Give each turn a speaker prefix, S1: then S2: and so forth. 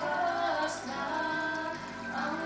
S1: wakas na ang